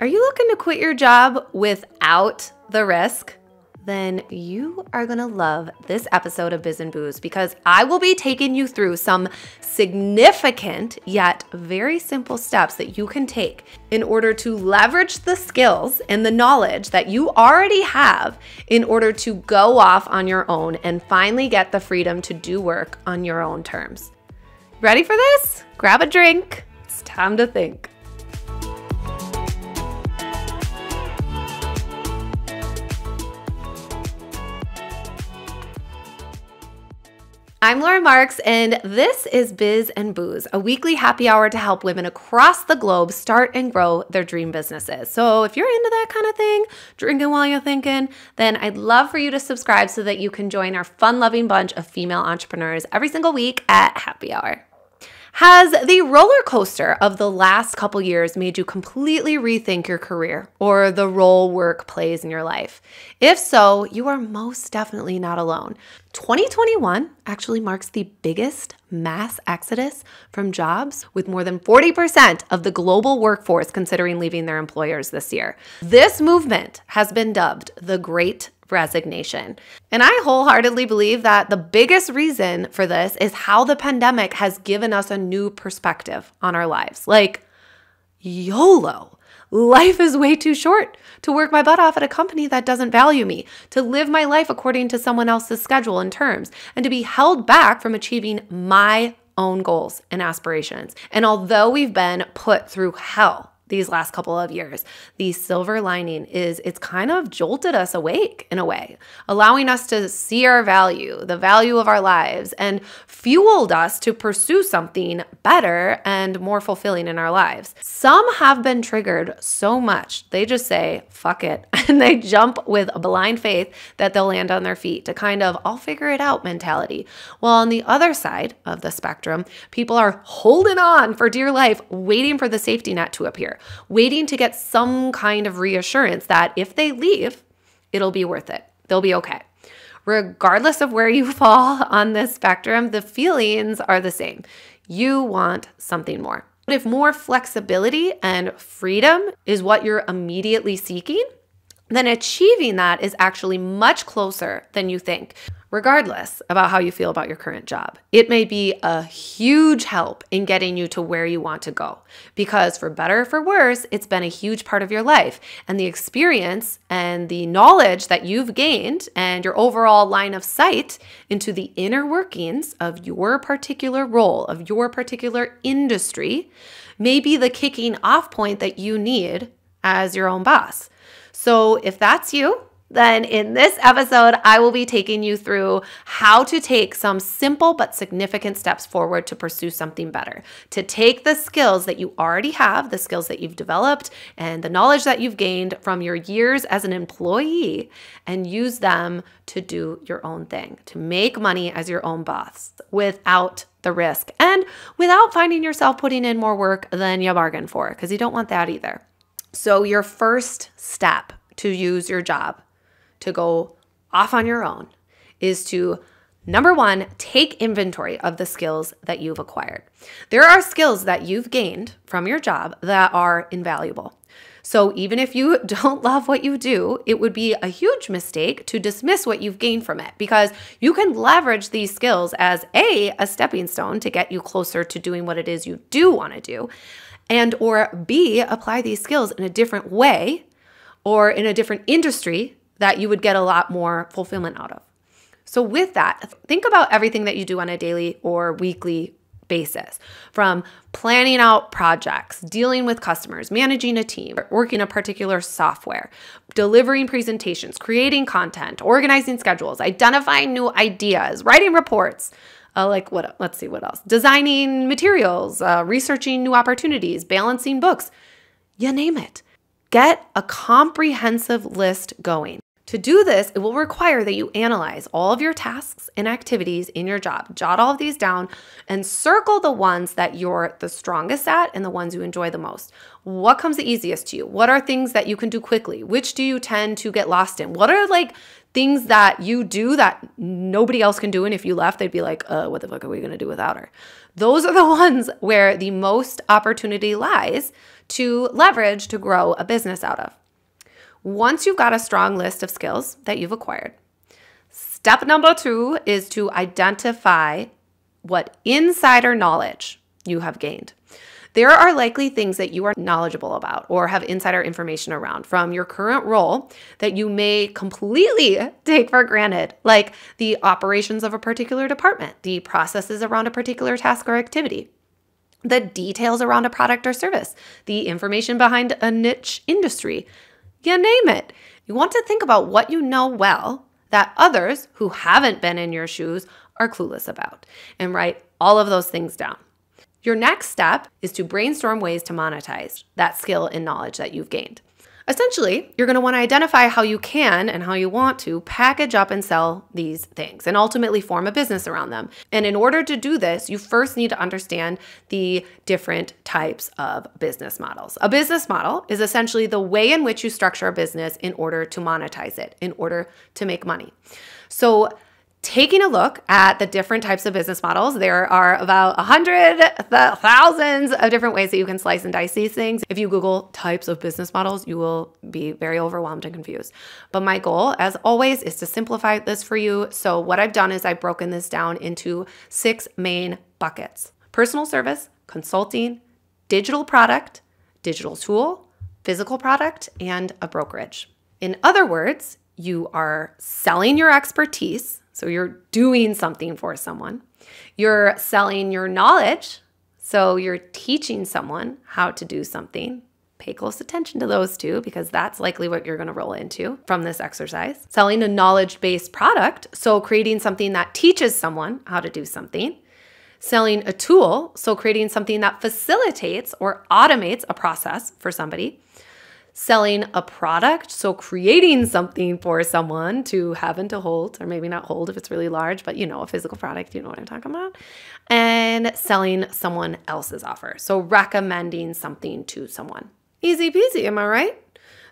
Are you looking to quit your job without the risk? Then you are gonna love this episode of Biz and Booze because I will be taking you through some significant yet very simple steps that you can take in order to leverage the skills and the knowledge that you already have in order to go off on your own and finally get the freedom to do work on your own terms. Ready for this? Grab a drink. It's time to think. I'm Laura Markz, and this is Biz and Booze, a weekly happy hour to help women across the globe start and grow their dream businesses. So, if you're into that kind of thing, drinking while you're thinking, then I'd love for you to subscribe so that you can join our fun loving bunch of female entrepreneurs every single week at happy hour. Has the roller coaster of the last couple years made you completely rethink your career or the role work plays in your life? If so, you are most definitely not alone. 2021 actually marks the biggest mass exodus from jobs, with more than 40% of the global workforce considering leaving their employers this year. This movement has been dubbed the Great resignation. And I wholeheartedly believe that the biggest reason for this is how the pandemic has given us a new perspective on our lives. Like, YOLO. Life is way too short to work my butt off at a company that doesn't value me, to live my life according to someone else's schedule and terms, and to be held back from achieving my own goals and aspirations. And although we've been put through hell these last couple of years. The silver lining is it's kind of jolted us awake in a way, allowing us to see our value, the value of our lives, and fueled us to pursue something better and more fulfilling in our lives. Some have been triggered so much, they just say, fuck it, and they jump with a blind faith that they'll land on their feet to kind of, I'll figure it out mentality. While on the other side of the spectrum, people are holding on for dear life, waiting for the safety net to appear waiting to get some kind of reassurance that if they leave, it'll be worth it. They'll be okay. Regardless of where you fall on this spectrum, the feelings are the same. You want something more. But if more flexibility and freedom is what you're immediately seeking, then achieving that is actually much closer than you think regardless about how you feel about your current job. It may be a huge help in getting you to where you want to go because, for better or for worse, it's been a huge part of your life. And the experience and the knowledge that you've gained and your overall line of sight into the inner workings of your particular role, of your particular industry, may be the kicking off point that you need as your own boss. So, if that's you, then in this episode, I will be taking you through how to take some simple but significant steps forward to pursue something better, to take the skills that you already have, the skills that you've developed, and the knowledge that you've gained from your years as an employee, and use them to do your own thing, to make money as your own boss without the risk and without finding yourself putting in more work than you bargained for, because you don't want that either. So, your first step to use your job to go off on your own is to Number one, take inventory of the skills that you've acquired. There are skills that you've gained from your job that are invaluable. So, even if you don't love what you do, it would be a huge mistake to dismiss what you've gained from it because you can leverage these skills as A, a stepping stone to get you closer to doing what it is you do want to do, and or B, apply these skills in a different way or in a different industry that you would get a lot more fulfillment out of. So, with that, think about everything that you do on a daily or weekly basis from planning out projects, dealing with customers, managing a team, working a particular software, delivering presentations, creating content, organizing schedules, identifying new ideas, writing reports. Uh, like what? Let's see what else. Designing materials, uh, researching new opportunities, balancing books. You name it. Get a comprehensive list going. To do this, it will require that you analyze all of your tasks and activities in your job. Jot all of these down and circle the ones that you're the strongest at and the ones you enjoy the most. What comes the easiest to you? What are things that you can do quickly? Which do you tend to get lost in? What are like things that you do that nobody else can do. And if you left, they'd be like, uh, what the fuck are we going to do without her? Those are the ones where the most opportunity lies to leverage to grow a business out of. Once you've got a strong list of skills that you've acquired, step number two is to identify what insider knowledge you have gained. There are likely things that you are knowledgeable about or have insider information around from your current role that you may completely take for granted, like the operations of a particular department, the processes around a particular task or activity, the details around a product or service, the information behind a niche industry, you name it. You want to think about what you know well that others who haven't been in your shoes are clueless about and write all of those things down. Your next step is to brainstorm ways to monetize that skill and knowledge that you've gained. Essentially, you're going to want to identify how you can and how you want to package up and sell these things and ultimately form a business around them. And in order to do this, you first need to understand the different types of business models. A business model is essentially the way in which you structure a business in order to monetize it, in order to make money. So, taking a look at the different types of business models. There are about a hundred thousands of different ways that you can slice and dice these things. If you Google types of business models, you will be very overwhelmed and confused. But my goal, as always, is to simplify this for you. So what I've done is I've broken this down into six main buckets. Personal service, consulting, digital product, digital tool, physical product, and a brokerage. In other words, you are selling your expertise so you're doing something for someone. You're selling your knowledge. So you're teaching someone how to do something. Pay close attention to those two because that's likely what you're going to roll into from this exercise. Selling a knowledge based product. So creating something that teaches someone how to do something selling a tool, so creating something that facilitates or automates a process for somebody, selling a product, so creating something for someone to have and to hold, or maybe not hold if it's really large, but you know, a physical product, you know what I'm talking about, and selling someone else's offer, so recommending something to someone. Easy peasy, am I right?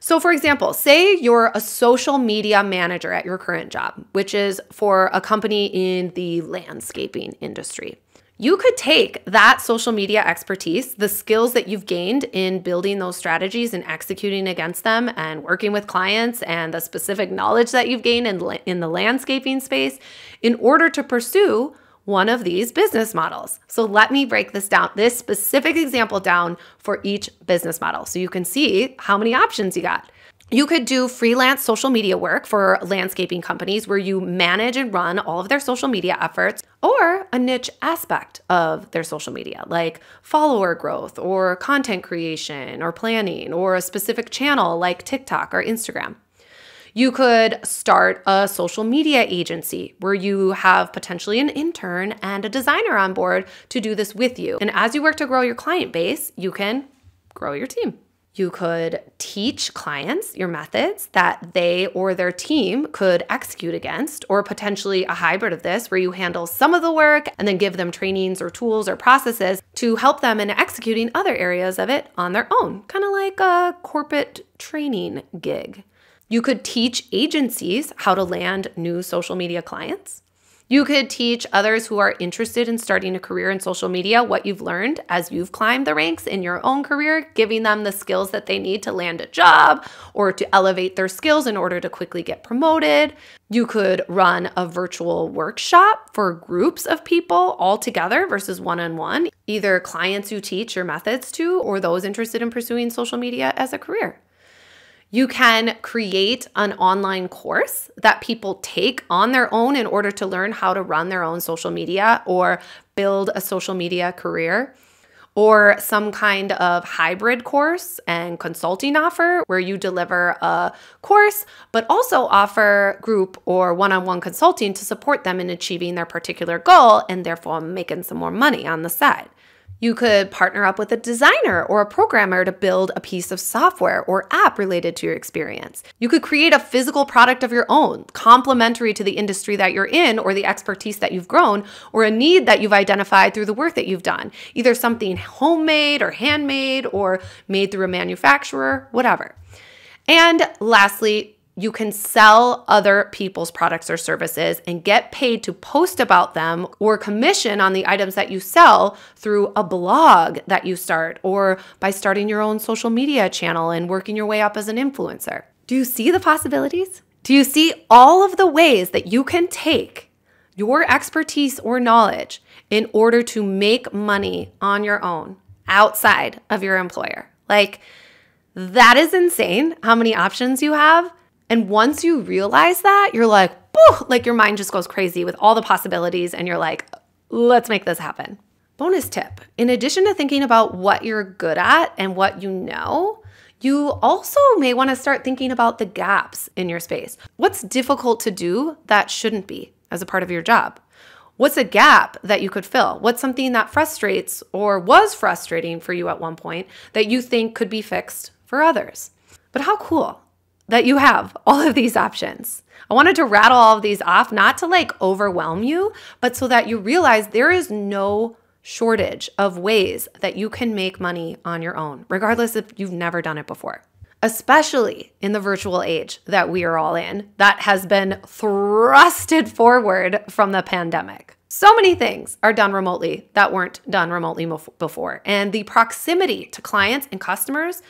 So, for example, say you're a social media manager at your current job, which is for a company in the landscaping industry. You could take that social media expertise, the skills that you've gained in building those strategies and executing against them and working with clients and the specific knowledge that you've gained in, in the landscaping space in order to pursue one of these business models. So let me break this down, this specific example down for each business model so you can see how many options you got. You could do freelance social media work for landscaping companies where you manage and run all of their social media efforts, or a niche aspect of their social media, like follower growth, or content creation, or planning, or a specific channel like TikTok or Instagram. You could start a social media agency where you have potentially an intern and a designer on board to do this with you. And as you work to grow your client base, you can grow your team. You could teach clients your methods that they or their team could execute against, or potentially a hybrid of this where you handle some of the work and then give them trainings or tools or processes to help them in executing other areas of it on their own, kind of like a corporate training gig. You could teach agencies how to land new social media clients. You could teach others who are interested in starting a career in social media what you've learned as you've climbed the ranks in your own career, giving them the skills that they need to land a job or to elevate their skills in order to quickly get promoted. You could run a virtual workshop for groups of people all together versus one on one, either clients you teach your methods to or those interested in pursuing social media as a career. You can create an online course that people take on their own in order to learn how to run their own social media or build a social media career. Or some kind of hybrid course and consulting offer where you deliver a course, but also offer group or one on one consulting to support them in achieving their particular goal and therefore making some more money on the side. You could partner up with a designer or a programmer to build a piece of software or app related to your experience. You could create a physical product of your own, complementary to the industry that you're in or the expertise that you've grown or a need that you've identified through the work that you've done. Either something homemade or handmade or made through a manufacturer, whatever. And lastly, you can sell other people's products or services and get paid to post about them or commission on the items that you sell through a blog that you start or by starting your own social media channel and working your way up as an influencer. Do you see the possibilities? Do you see all of the ways that you can take your expertise or knowledge in order to make money on your own outside of your employer? Like, that is insane how many options you have. And once you realize that, you're like, like your mind just goes crazy with all the possibilities, and you're like, let's make this happen. Bonus tip in addition to thinking about what you're good at and what you know, you also may want to start thinking about the gaps in your space. What's difficult to do that shouldn't be as a part of your job? What's a gap that you could fill? What's something that frustrates or was frustrating for you at one point that you think could be fixed for others? But how cool that you have all of these options. I wanted to rattle all of these off, not to like overwhelm you, but so that you realize there is no shortage of ways that you can make money on your own, regardless if you've never done it before especially in the virtual age that we are all in, that has been thrusted forward from the pandemic. So many things are done remotely that weren't done remotely before. And the proximity to clients and customers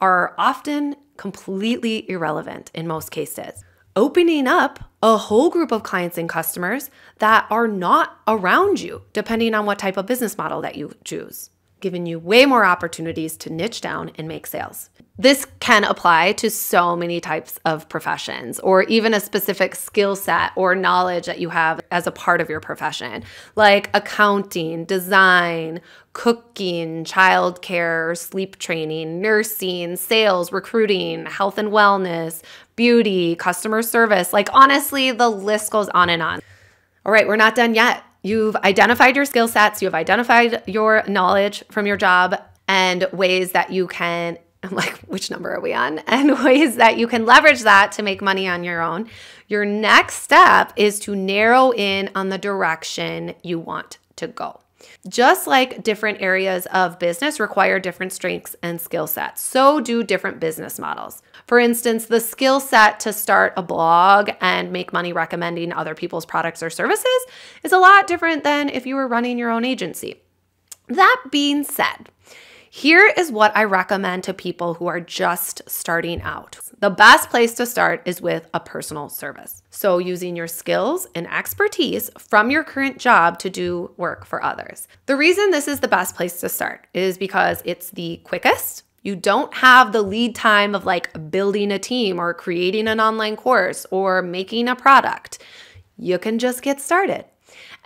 are often completely irrelevant in most cases. Opening up a whole group of clients and customers that are not around you, depending on what type of business model that you choose giving you way more opportunities to niche down and make sales. This can apply to so many types of professions or even a specific skill set or knowledge that you have as a part of your profession, like accounting, design, cooking, childcare, sleep training, nursing, sales, recruiting, health and wellness, beauty, customer service. Like, honestly, the list goes on and on. All right, we're not done yet. You've identified your skill sets, you have identified your knowledge from your job and ways that you can I'm like, which number are we on? And ways that you can leverage that to make money on your own. Your next step is to narrow in on the direction you want to go. Just like different areas of business require different strengths and skill sets, so do different business models. For instance, the skill set to start a blog and make money recommending other people's products or services is a lot different than if you were running your own agency. That being said, here is what I recommend to people who are just starting out. The best place to start is with a personal service. So, using your skills and expertise from your current job to do work for others. The reason this is the best place to start is because it's the quickest. You don't have the lead time of like building a team or creating an online course or making a product. You can just get started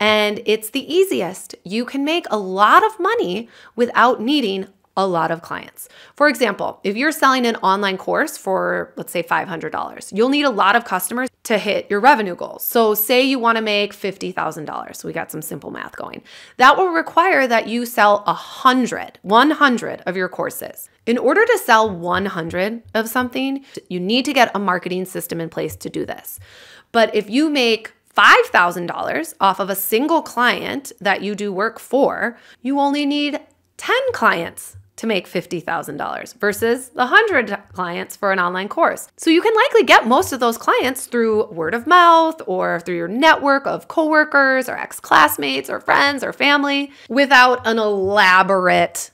and it's the easiest. You can make a lot of money without needing a lot of clients. For example, if you're selling an online course for, let's say, $500, you'll need a lot of customers to hit your revenue goals. So, say you want to make $50,000. So, we got some simple math going. That will require that you sell 100, 100 of your courses. In order to sell 100 of something, you need to get a marketing system in place to do this. But if you make $5,000 off of a single client that you do work for, you only need 10 clients to make $50,000 versus the 100 clients for an online course. So you can likely get most of those clients through word of mouth or through your network of coworkers or ex-classmates or friends or family without an elaborate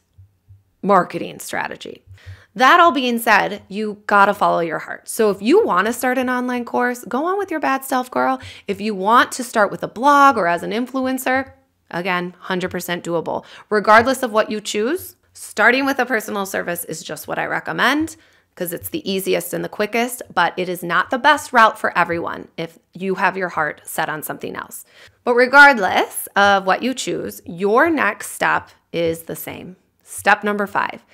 marketing strategy. That all being said, you gotta follow your heart. So if you wanna start an online course, go on with your bad self, girl. If you want to start with a blog or as an influencer, again, 100% doable. Regardless of what you choose, Starting with a personal service is just what I recommend because it's the easiest and the quickest, but it is not the best route for everyone if you have your heart set on something else. But regardless of what you choose, your next step is the same. Step number five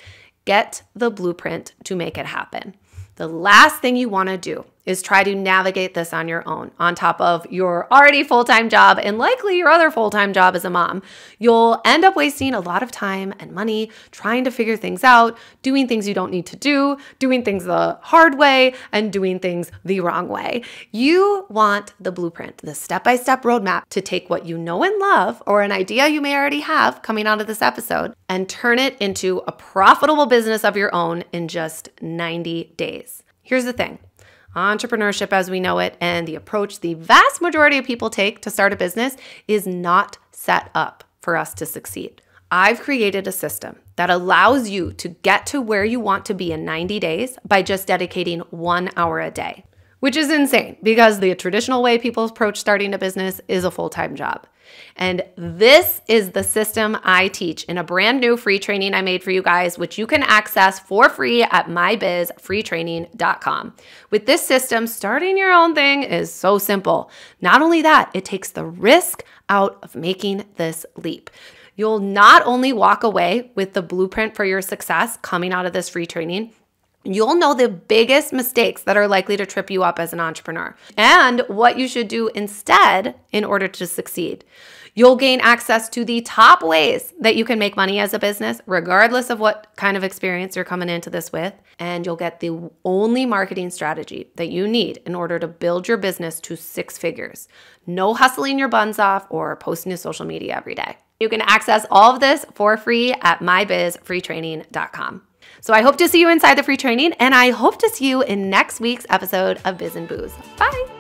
get the blueprint to make it happen. The last thing you want to do is try to navigate this on your own, on top of your already full time job and likely your other full time job as a mom. You'll end up wasting a lot of time and money trying to figure things out, doing things you don't need to do, doing things the hard way, and doing things the wrong way. You want the blueprint, the step by step roadmap to take what you know and love, or an idea you may already have coming out of this episode, and turn it into a profitable business of your own in just 90 days. Here's the thing Entrepreneurship as we know it and the approach the vast majority of people take to start a business is not set up for us to succeed. I've created a system that allows you to get to where you want to be in 90 days by just dedicating one hour a day, which is insane because the traditional way people approach starting a business is a full time job. And this is the system I teach in a brand new free training I made for you guys, which you can access for free at mybizfreetraining.com. With this system, starting your own thing is so simple. Not only that, it takes the risk out of making this leap. You'll not only walk away with the blueprint for your success coming out of this free training, you'll know the biggest mistakes that are likely to trip you up as an entrepreneur and what you should do instead in order to succeed. You'll gain access to the top ways that you can make money as a business, regardless of what kind of experience you're coming into this with. And you'll get the only marketing strategy that you need in order to build your business to six figures. No hustling your buns off or posting to social media every day. You can access all of this for free at mybizfreetraining.com. So I hope to see you inside the free training, and I hope to see you in next week's episode of Biz and Booze. Bye.